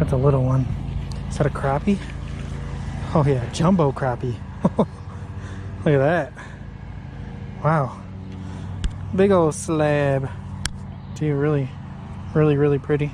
That's a little one. Is that a crappie? Oh yeah, jumbo crappie. Look at that. Wow. Big old slab. Gee, really, really, really pretty.